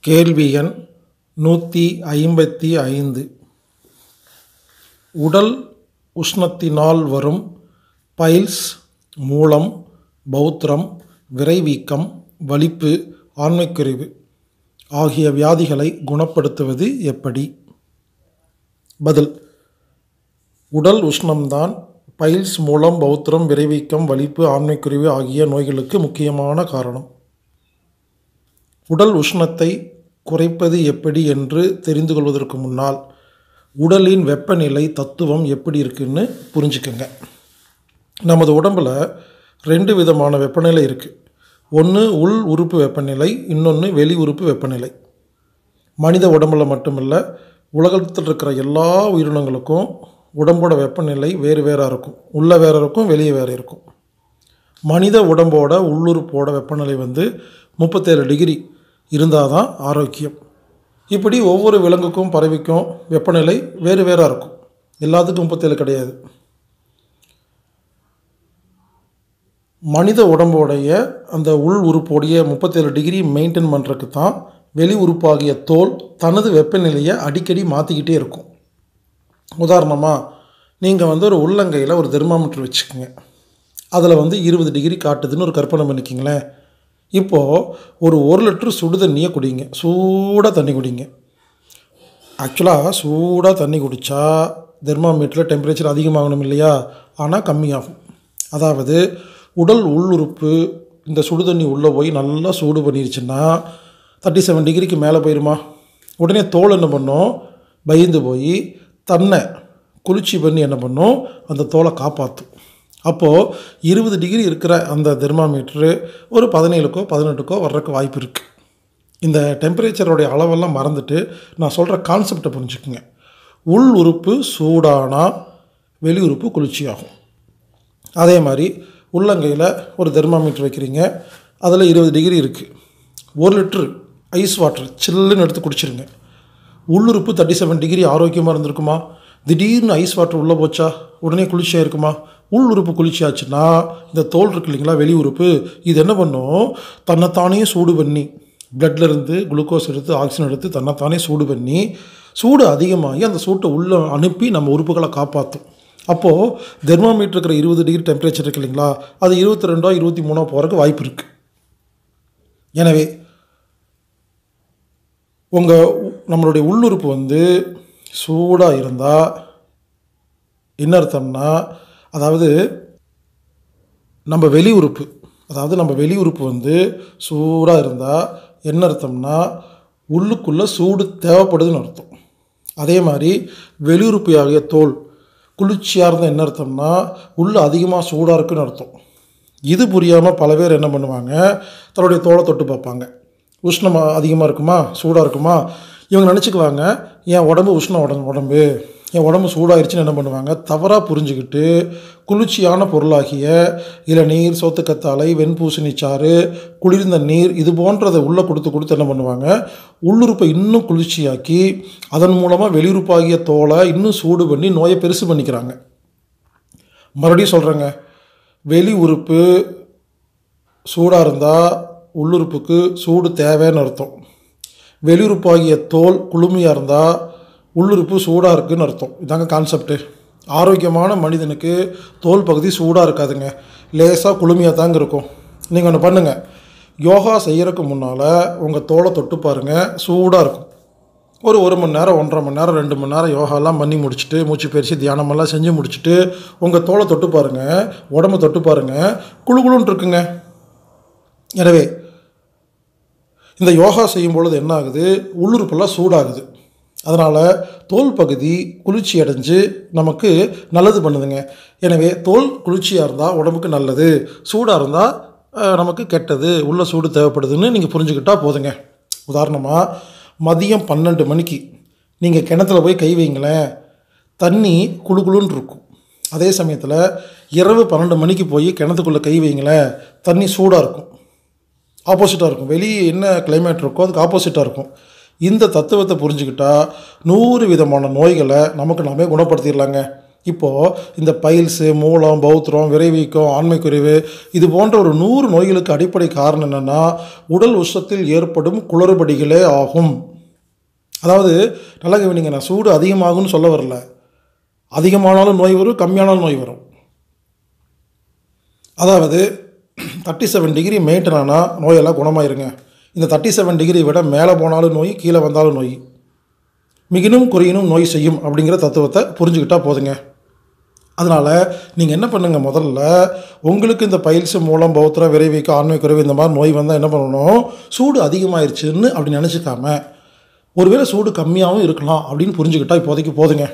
கேள்வி எண் நூற்றி ஐம்பத்தி ஐந்து. உடல் உஷ்ணத்தினால் வரும் பைல்ஸ் மூலம் பௌத்திரம் விரைவீக்கம் வலிப்பு ஆண்மைக்குறைவு ஆகிய வியாதிகளை குணப்படுத்துவது எப்படி? பதில் உடல் உஷ்ணம்தான் பைல்ஸ் மூலம் பௌத்திரம் விரைவீக்கம் வலிப்பு ஆண்மைக்குறிவு ஆகிய நோய்களுக்கு முக்கியமான காரணம். உடல் உஷ்ணத்தை குறைப்பது எப்படி என்று தெரிந்து கொள்வதற்கு முன்னால் உடலின் வெப்பநிலை தத்துவம் எப்படி இருக்குன்னு புரிஞ்சுக்கோங்க. நமது உடம்பில் ரெண்டு விதமான வெப்பநிலை இருக்குது ஒன்று உள் உறுப்பு வெப்பநிலை இன்னொன்று வெளி உறுப்பு வெப்பநிலை. மனித உடம்புல மட்டுமல்ல உலகத்தில் இருக்கிற எல்லா உயிரினங்களுக்கும் உடம்போட வெப்பநிலை வேறு வேறாக இருக்கும். உள்ளே வேறு இருக்கும் வெளியே வேறு இருக்கும். மனித உடம்போட உள்ளுறுப்போட வெப்பநிலை வந்து முப்பத்தேழு டிகிரி. இருந்தால் தான் ஆரோக்கியம். இப்படி ஒவ்வொரு விலங்குக்கும் பறவைக்கும் வெப்பநிலை வேறு வேறாக இருக்கும். எல்லாத்துக்கும் முப்பத்தேழு கிடையாது. மனித உடம்போடைய அந்த உள் உறுப்போடைய முப்பத்தேழு டிகிரி மெயின்டைன் பண்ணுறதுக்கு தான் வெளி உறுப்பாகிய தோல் தனது வெப்பநிலையை அடிக்கடி மாற்றிக்கிட்டே இருக்கும். உதாரணமாக நீங்கள் வந்து ஒரு உள்ளங்கையில் ஒரு தெர்மாமீட்டர் வச்சுக்கோங்க. அதில் வந்து இருபது டிகிரி காட்டுதுன்னு ஒரு கற்பனை பண்ணிக்கிங்களேன். இப்போது ஒரு ஒரு லிட்டர் சுடு தண்ணியை குடிங்க. சூடாக தண்ணி குடிங்க. ஆக்சுவலாக சூடாக தண்ணி குடித்தா தெர்மாமீட்டரில் டெம்பரேச்சர் அதிகமாகணும் இல்லையா? ஆனால் கம்மியாகும். அதாவது உடல் உள்ளுறுப்பு இந்த சுடு தண்ணி உள்ளே போய் நல்லா சூடு பண்ணிருச்சுன்னா தேர்ட்டி செவன் டிகிரிக்கு மேலே போயிடுமா உடனே தோல் என்ன பண்ணும்? பயந்து போய் தன்னை குளிர்ச்சி பண்ணி என்ன பண்ணும்? அந்த தோலை காப்பாற்றும் அப்போது இருபது டிகிரி இருக்கிற அந்த தெர்மாமீட்ரு ஒரு பதினேழுக்கோ பதினெட்டுக்கோ வர்றதுக்கு வாய்ப்பு இருக்குது இந்த டெம்பரேச்சருடைய அளவெல்லாம் மறந்துட்டு நான் சொல்கிற கான்செப்டை புரிஞ்சுக்குங்க. உள் உறுப்பு சூடானா வெளி உறுப்பு குளிர்ச்சியாகும். அதே மாதிரி உள்ளங்கையில் ஒரு தெர்மாமீட்டர் வைக்கிறீங்க அதில் இருபது டிகிரி இருக்குது ஒரு லிட்ரு ஐஸ் வாட்டர் சில்லுன்னு எடுத்து குடிச்சிருங்க. உள்ளுறுப்பு தேர்ட்டி செவன் டிகிரி ஆரோக்கியமாக இருந்திருக்குமா? திடீர்னு ஐஸ் வாட்டர் உள்ளே போச்சா? உடனே குளிர்ச்சியாக இருக்குமா உள் உறுப்பு குளிர்ச்சியாச்சுன்னா இந்த தோல் இருக்கு இல்லைங்களா வெளி உறுப்பு இது என்ன பண்ணும்? தன்னைத்தானே சூடு பண்ணி பிளட்லேருந்து இருந்து குளுக்கோஸ் எடுத்து ஆக்சிஜன் எடுத்து தன்னைத்தானே சூடு பண்ணி சூடு அதிகமாகி அந்த சூட்டை உள்ளே அனுப்பி நம்ம உறுப்புகளை காப்பாற்றும் அப்போது தெர்மாமீட்டர் இருக்கிற இருபது டிகிரி டெம்பரேச்சர் இருக்கு இல்லைங்களா அது இருபத்தி ரெண்டோ இருபத்தி மூணோ போகிறதுக்கு வாய்ப்பு இருக்குது எனவே உங்கள் நம்மளுடைய உள்ளுறுப்பு வந்து சூடாக இருந்தால் என்ன அர்த்தம்னா அதாவது நம்ம வெளி உறுப்பு அதாவது நம்ம வெளி உறுப்பு வந்து சூடாக இருந்தால் என்ன அர்த்தம்னா உள்ளுக்குள்ளே சூடு தேவைப்படுதுன்னு அர்த்தம். அதே மாதிரி வெளியுறுப்பு ஆகிய தோல் குளிர்ச்சியாக இருந்தால் என்ன அர்த்தம்னா உள்ளே அதிகமாக சூடாக இருக்குன்னு அர்த்தம். இது புரியாமல் பல பேர் என்ன பண்ணுவாங்க? தன்னுடைய தோலை தொட்டு பார்ப்பாங்க. உஷ்ணம் அதிகமாக இருக்குமா? சூடாக இருக்குமா? இவங்க நினச்சிக்குவாங்க என் உடம்பு உஷ்ணம் உடம்பு உடம்பு? என் உடம்பு சூடாயிருச்சுன்னு என்ன பண்ணுவாங்க? தவறாக புரிஞ்சுக்கிட்டு குளிர்ச்சியான பொருளாகிய இளநீர் சோத்துக்கத்தாழை வெண்பூசணிச்சாறு குளிர்ந்த நீர் இது போன்றதை உள்ளே கொடுத்து கொடுத்து என்ன பண்ணுவாங்க? உள்ளுறுப்பை இன்னும் குளிர்ச்சியாக்கி அதன் மூலமாக வெளியுறுப்பாகிய தோலை இன்னும் சூடு பண்ணி நோயை பெருசு பண்ணிக்கிறாங்க. மறுபடியும் சொல்கிறேங்க வெளி உறுப்பு சூடாக இருந்தால் உள்ளுறுப்புக்கு சூடு தேவைன்னு அர்த்தம். வெளியுறுப்பாகிய தோல் குளுமையாக இருந்தால் உள்ளுறுப்பு சூடாக இருக்குதுன்னு அர்த்தம். இதாங்க கான்செப்ட்டு ஆரோக்கியமான மனிதனுக்கு தோல் பகுதி சூடாக இருக்காதுங்க. லேசாக குளுமையாக தாங்க இருக்கும். நீங்கள் ஒன்று பண்ணுங்கள் யோகா செய்கிறதுக்கு முன்னால் உங்கள் தோலை தொட்டு பாருங்கள் சூடாக இருக்கும். ஒரு ஒரு மணி நேரம் ஒன்றரை மணி நேரம் ரெண்டு மணி நேரம் யோகாலாம் பண்ணி முடிச்சுட்டு மூச்சு பயிற்சி தியானமெல்லாம் செஞ்சு முடிச்சுட்டு உங்கள் தோலை தொட்டு பாருங்கள் உடம்பை தொட்டு பாருங்கள் குளு குளுன்னு இருக்குங்க. எனவே இந்த யோகா செய்யும் பொழுது என்ன ஆகுது? உள்ளுறுப்பெல்லாம் சூடாகுது. அதனால் தோல் பகுதி குளிர்ச்சி அடைஞ்சு நமக்கு நல்லது பண்ணுதுங்க. எனவே தோல் குளிர்ச்சியாக இருந்தால் உடம்புக்கு நல்லது. சூடாக இருந்தால் நமக்கு கெட்டது. உள்ள சூடு தேவைப்படுதுன்னு நீங்கள் புரிஞ்சுக்கிட்டால் போதுங்க. உதாரணமாக மதியம் பன்னெண்டு மணிக்கு நீங்கள் கிணத்துல போய் கை வைங்களேன். தண்ணி குளு குளுன்னு இருக்கும். அதே சமயத்தில் இரவு பன்னெண்டு மணிக்கு போய் கிணத்துக்குள்ளே கை வைங்களேன். தண்ணி சூடாக இருக்கும். ஆப்போசிட்டாக இருக்கும். வெளியே என்ன கிளைமேட் இருக்கோ அதுக்கு ஆப்போசிட்டாக இருக்கும். இந்த தத்துவத்தை புரிஞ்சுக்கிட்டா நூறு விதமான நோய்களை நமக்கு நாமே குணப்படுத்திடலாங்க. இப்போது இந்த பைல்ஸு மூலம் பௌத்திரம் விரைவீக்கம் ஆண்மைக்குறைவு இது போன்ற ஒரு நூறு நோய்களுக்கு அடிப்படை காரணம் என்னென்னா உடல் உஷ்ணத்தில் ஏற்படும் குளறுபடிகளே ஆகும். அதாவது நல்லா கவனிங்க நான் சூடு அதிகமாகும்னு சொல்ல வரல. அதிகமானாலும் நோய் வரும் கம்மியானாலும் நோய் வரும். அதாவது தேர்ட்டி செவன் டிகிரி மெயின்டைன் ஆனால் நோயெல்லாம் குணமாயிருங்க. இந்த தேர்ட்டி செவன் டிகிரி விட மேலே போனாலும் நோய் கீழே வந்தாலும் நோய். மிகினும் குறையினும் நோய் செய்யும் அப்படிங்கிற தத்துவத்தை புரிஞ்சுக்கிட்டால் போதுங்க. அதனால் நீங்கள் என்ன பண்ணுங்கள் முதல்ல உங்களுக்கு இந்த பயிற்சி மூலம் பௌத்திர விரைவிக்கு ஆண்மை குறைவு இந்த மாதிரி நோய் வந்தால் என்ன பண்ணணும்? சூடு அதிகமாகிருச்சுன்னு அப்படி நினச்சிக்காம ஒருவேளை சூடு கம்மியாகவும் இருக்கலாம் அப்படின்னு புரிஞ்சுக்கிட்டால் இப்போதைக்கு போதுங்க.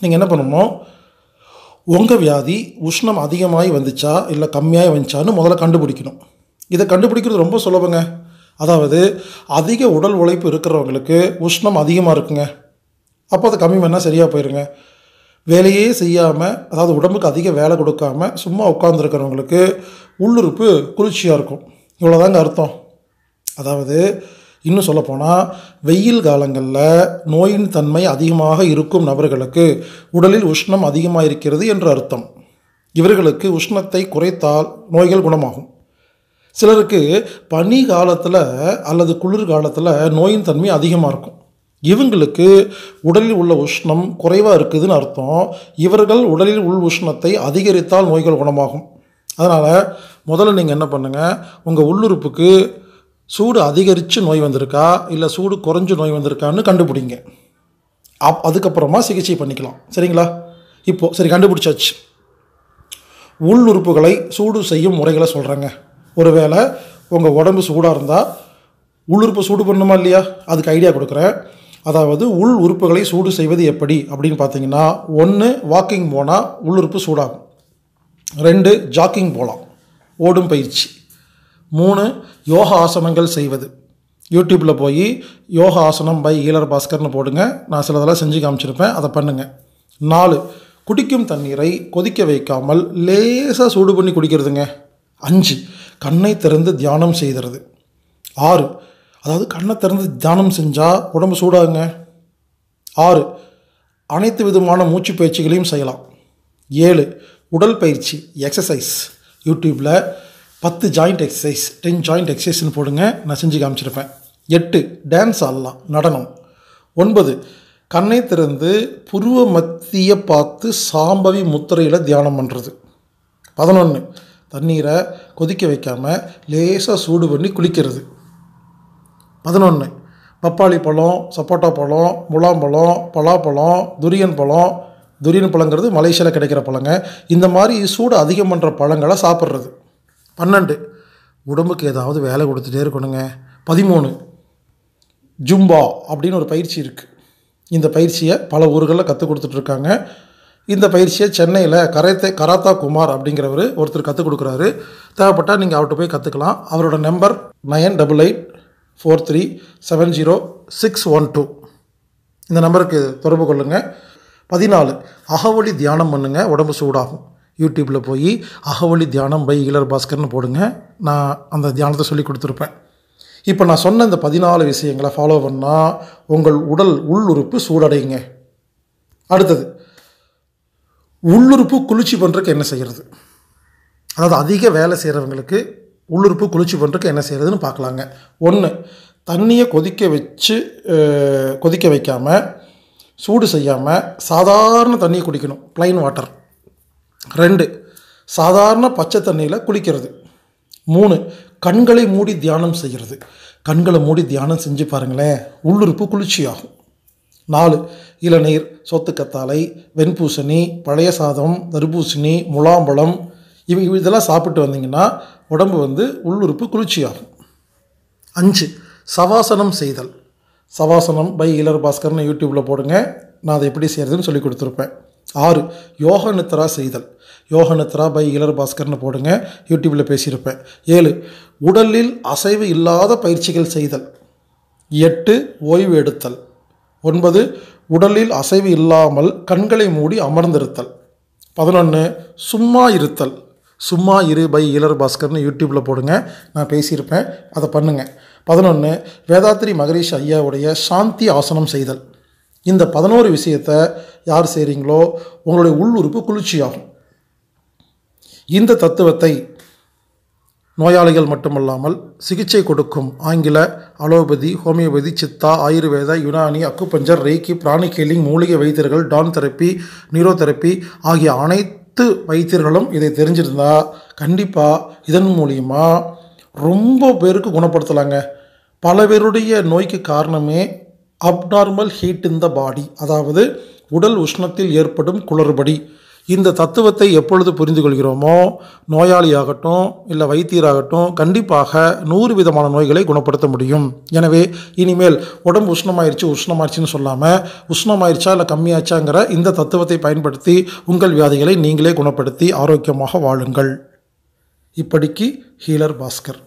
நீங்கள் என்ன பண்ணணும்? உங்கள் வியாதி உஷ்ணம் அதிகமாகி வந்துச்சா இல்லை கம்மியாகி வந்துச்சான்னு முதல்ல கண்டுபிடிக்கணும். இதை கண்டுபிடிக்கிறது ரொம்ப சுலபங்க. அதாவது அதிக உடல் உழைப்பு இருக்கிறவங்களுக்கு உஷ்ணம் அதிகமாக இருக்குங்க. அப்போ அதை கம்மி பண்ணால் சரியாக போயிருங்க. வேலையே செய்யாமல் அதாவது உடம்புக்கு அதிக வேலை கொடுக்காம சும்மா உட்காந்துருக்கிறவங்களுக்கு உள்ளுறுப்பு குளிர்ச்சியாக இருக்கும். இவ்வளோதாங்க அர்த்தம். அதாவது இன்னும் சொல்லப்போனால் வெயில் காலங்களில் நோயின் தன்மை அதிகமாக இருக்கும் நபர்களுக்கு உடலில் உஷ்ணம் அதிகமாக இருக்கிறது என்று அர்த்தம். இவர்களுக்கு உஷ்ணத்தை குறைத்தால் நோய்கள் குணமாகும். சிலருக்கு பனி காலத்தில் அல்லது குளிர் காலத்தில் நோயின் தன்மை அதிகமாக இருக்கும். இவங்களுக்கு உடலில் உள்ள உஷ்ணம் குறைவாக இருக்குதுன்னு அர்த்தம். இவர்கள் உடலில் உள் உஷ்ணத்தை அதிகரித்தால் நோய்கள் குணமாகும். அதனால் முதல்ல நீங்கள் என்ன பண்ணுங்கள் உங்கள் உள்ளுறுப்புக்கு சூடு அதிகரித்து நோய் வந்திருக்கா இல்லை சூடு குறைஞ்சு நோய் வந்திருக்கான்னு கண்டுபிடிங்க. அப் அதுக்கப்புறமா சிகிச்சை பண்ணிக்கலாம். சரிங்களா? இப்போது சரி கண்டுபிடிச்சாச்சு. உள் உறுப்புகளை சூடு செய்யும் முறைகளை சொல்கிறேங்க ஒருவேளை உங்கள் உடம்பு சூடாக இருந்தால் உள்ளுறுப்பு சூடு பண்ணுமா இல்லையா? அதுக்கு ஐடியா கொடுக்குறேன். அதாவது உள் உறுப்புகளை சூடு செய்வது எப்படி அப்படின்னு பார்த்தீங்கன்னா ஒன்று வாக்கிங் போனால் உள்ளுறுப்பு சூடாகும். ரெண்டு ஜாக்கிங் போகலாம் ஓடும் பயிற்சி. மூணு யோகா ஆசனங்கள் செய்வது. யூடியூப்பில் போய் யோகா ஆசனம் பை ஈலர் பாஸ்கர்னு போடுங்க. நான் சிலதெல்லாம் செஞ்சு காமிச்சிருப்பேன். அதை பண்ணுங்கள் நாலு குடிக்கும் தண்ணீரை கொதிக்க வைக்காமல் லேசாக சூடு பண்ணி குடிக்கிறதுங்க. அஞ்சு. கண்ணை திறந்து தியானம் செய்கிறது. ஆறு. அதாவது கண்ணை திறந்து தியானம் செஞ்சால் உடம்பு சூடாகுங்க. ஆறு. அனைத்து விதமான மூச்சு பயிற்சிகளையும் செய்யலாம். ஏழு. உடல் பயிற்சி எக்ஸசைஸ் யூடியூப்பில் பத்து ஜாயிண்ட் எக்ஸசைஸ் டென் ஜாயிண்ட் எக்ஸசைஸ்னு போடுங்க. நான் செஞ்சு காமிச்சிருப்பேன். எட்டு. டான்ஸ் ஆடலாம். நடனம். ஒன்பது. கண்ணை திறந்து புருவ மத்திய பார்த்து சாம்பவி முத்திரையில் தியானம் பண்ணுறது பதினொன்று தண்ணீரை கொதிக்க வைக்காமல் லேசாக சூடு பண்ணி குளிக்கிறது. பதினொன்று பப்பாளி பழம் சப்போட்டா பழம் முலாம்பழம் பலாப்பழம் துரியன் பழம் துரியன் பழங்கிறது மலேசியாவில் கிடைக்கிற பழங்க. இந்த மாதிரி சூடு அதிகம் பண்ணுற பழங்களை சாப்பிட்றது. பன்னெண்டு உடம்புக்கு ஏதாவது வேலை கொடுத்துட்டே இருக்கணுங்க. பதிமூணு ஜும்பா அப்படின்னு ஒரு பயிற்சி இருக்குது இந்த பயிற்சியை பல ஊர்களில் கற்றுக் கொடுத்துட்ருக்காங்க இந்த பயிற்சியை சென்னையில் கரைத்தே கராத்தா குமார் அப்படிங்கிறவர் ஒருத்தர் கற்றுக் கொடுக்குறாரு. தேவைப்பட்டால் நீங்கள் அவர்கிட்ட போய் கற்றுக்கலாம் அவரோட number nine double eight four three seven zero six one two. இந்த நம்பருக்கு தொடர்பு கொள்ளுங்கள் பதினாலு அகவழி தியானம் பண்ணுங்கள் உடம்பு சூடாகும். யூடியூப்பில் போய் அகவழி தியானம் பை ஈலர் பாஸ்கர்னு போடுங்க. நான் அந்த தியானத்தை சொல்லி கொடுத்துருப்பேன். இப்போ நான் சொன்ன இந்த பதினாலு விஷயங்களை ஃபாலோ பண்ணால் உங்கள் உடல் உள்ளுறுப்பு சூடடையுங்க. அடுத்தது உள்ளுறுப்பு குளிர்ச்சி பண்ணுறதுக்கு என்ன செய்கிறது அதாவது அதிக வேலை செய்கிறவங்களுக்கு உள்ளுறுப்பு குளிர்ச்சி பண்ணுறதுக்கு என்ன செய்கிறதுன்னு பார்க்கலாங்க. ஒன்று தண்ணியை கொதிக்க வச்சு கொதிக்க வைக்காமல் சூடு செய்யாமல் சாதாரண தண்ணியை குடிக்கணும். ப்ளைன் வாட்டர் ரெண்டு சாதாரண பச்சை தண்ணியில் குளிக்கிறது. மூணு கண்களை மூடி தியானம் செய்கிறது கண்களை மூடி தியானம் செஞ்சு பாருங்களேன் உள்ளுறுப்பு குளிர்ச்சியாகும். நாலு இளநீர் சொத்துக்கத்தாழை வெண்பூசணி பழைய சாதம் தர்பூசணி முலாம்பழம் இவை இதெல்லாம் சாப்பிட்டு வந்தீங்கன்னா உடம்பு வந்து உள்ளுறுப்பு குளிர்ச்சியாகும். அஞ்சு சவாசனம் செய்தல். சவாசனம் பை இளர் பாஸ்கர்னு யூடியூப்பில் போடுங்க. நான் அதை எப்படி செய்கிறதுன்னு சொல்லி கொடுத்துருப்பேன். ஆறு யோக நித்ரா செய்தல். யோக நித்ரா பை இளர் பாஸ்கர்னு போடுங்க. யூடியூப்பில் பேசியிருப்பேன். ஏழு உடலில் அசைவு இல்லாத பயிற்சிகள் செய்தல். எட்டு ஓய்வு எடுத்தல். ஒன்பது உடலில் அசைவு இல்லாமல் கண்களை மூடி அமர்ந்திருத்தல். பதினொன்று சும்மா இருத்தல். சும்மா இரு பை இளர் பாஸ்கர்னு யூடியூப்பில் போடுங்க. நான் பேசியிருப்பேன். அதை பண்ணுங்கள் பதினொன்று வேதாத்ரி மகரிஷ் ஐயாவுடைய சாந்தி ஆசனம் செய்தல். இந்த பதினோரு விஷயத்தை யார் செய்கிறீங்களோ உங்களுடைய உள்ளுறுப்பு குளிர்ச்சியாகும். இந்த தத்துவத்தை நோயாளிகள் மட்டுமல்லாமல் சிகிச்சை கொடுக்கும் ஆங்கில allopathy homeopathy Siddha Ayurveda Unani acupuncture reiki pranic healing மூலிகை வைத்தியர்கள் டான் தெரப்பி நியூரோதெரப்பி ஆகிய அனைத்து வைத்தியர்களும் இதை தெரிஞ்சிருந்தா கண்டிப்பாக இதன் மூலியமா ரொம்ப பேருக்கு குணப்படுத்தலாங்க. பல பேருடைய நோய்க்கு காரணமே அப்நார்மல் ஹீட் இன் த பாடி அதாவது உடல் உஷ்ணத்தில் ஏற்படும் குளறுபடி. இந்த தத்துவத்தை எப்பொழுது புரிந்து கொள்கிறோமோ நோயாளியாகட்டும் இல்லை வைத்தியராகட்டும் கண்டிப்பாக நூறு விதமான நோய்களை குணப்படுத்த முடியும். எனவே இனிமேல் உடம்பு உஷ்ணமாயிருச்சு உஷ்ணமாயிருச்சுன்னு சொல்லாமல் உஷ்ணமாயிருச்சா இல்லை கம்மியாச்சாங்கிற இந்த தத்துவத்தை பயன்படுத்தி உங்கள் வியாதிகளை நீங்களே குணப்படுத்தி ஆரோக்கியமாக வாழுங்கள். இப்படிக்கு ஹீலர் பாஸ்கர்.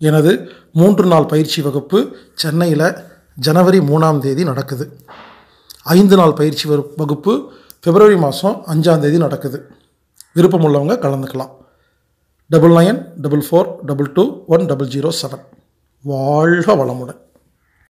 எனது மூன்று நாள் பயிற்சி வகுப்பு சென்னையில் ஜனவரி மூணாம் தேதி நடக்குது. ஐந்து நாள் பயிற்சி வகுப்பு பிப்ரவரி மாதம் அஞ்சாந்தேதி நடக்குது. விருப்பம் உள்ளவங்க கலந்துக்கலாம். Double nine double four double two one double zero seven வாழ்க வளமுடன்.